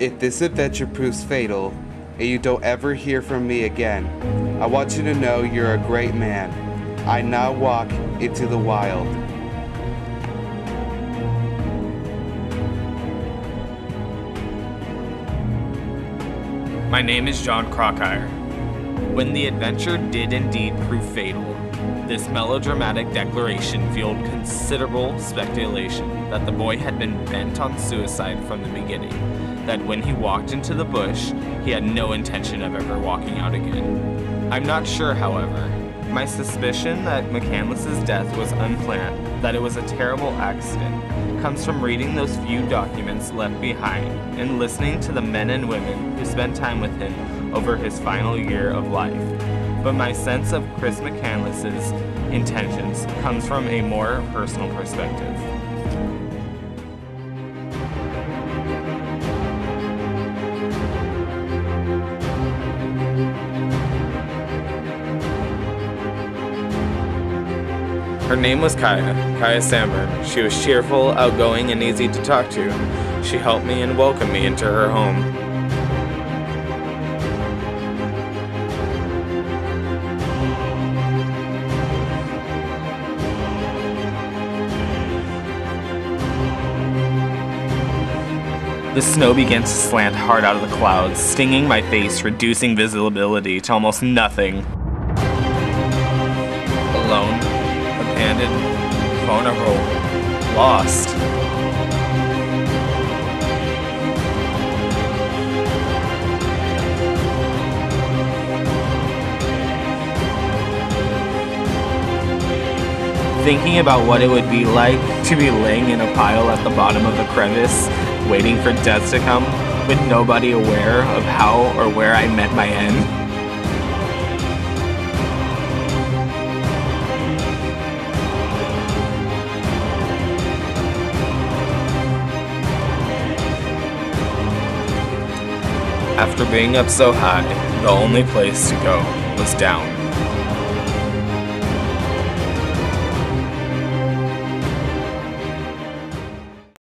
If this adventure proves fatal, and you don't ever hear from me again, I want you to know you're a great man. I now walk into the wild. My name is Jon Krakauer. When the adventure did indeed prove fatal, this melodramatic declaration fueled considerable speculation that the boy had been bent on suicide from the beginning, that when he walked into the bush, he had no intention of ever walking out again. I'm not sure, however. My suspicion that McCandless's death was unplanned, that it was a terrible accident, comes from reading those few documents left behind and listening to the men and women who spent time with him over his final year of life. But my sense of Chris McCandless's intentions comes from a more personal perspective. Her name was Kaya, Kaya Sandberg. She was cheerful, outgoing, and easy to talk to. She helped me and welcomed me into her home. The snow began to slant hard out of the clouds, stinging my face, reducing visibility to almost nothing. Alone, abandoned, vulnerable, lost. Thinking about what it would be like to be laying in a pile at the bottom of a crevice, waiting for death to come, with nobody aware of how or where I met my end. After being up so high, the only place to go was down.